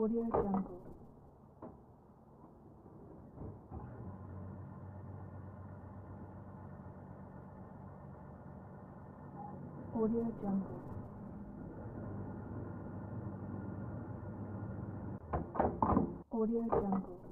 Audio Jungle. Audio Jungle. Audio Jungle.